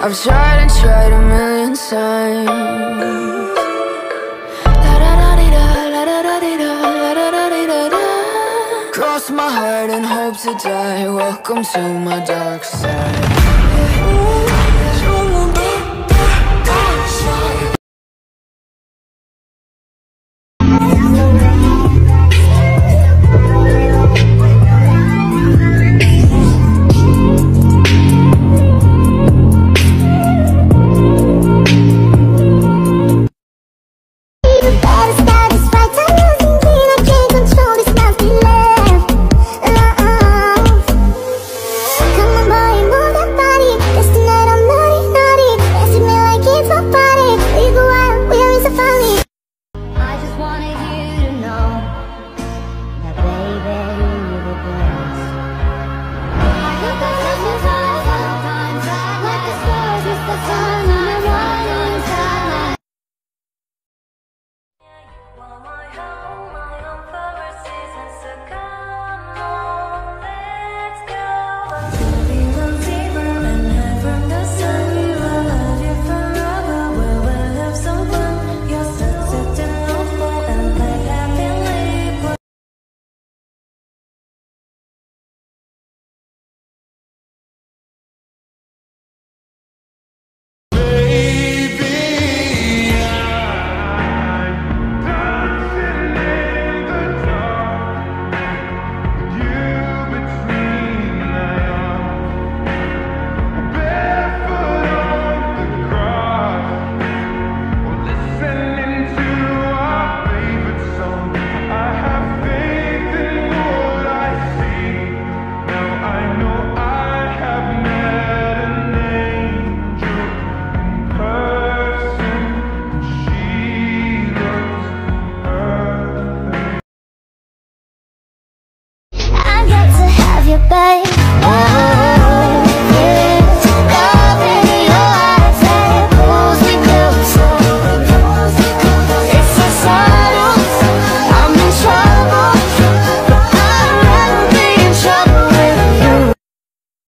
I've tried and tried a million times. La-da-da-dee-da, la-da-da-dee-da, la-da-da-dee-da-da. Cross my heart and hope to die. Welcome to my dark side.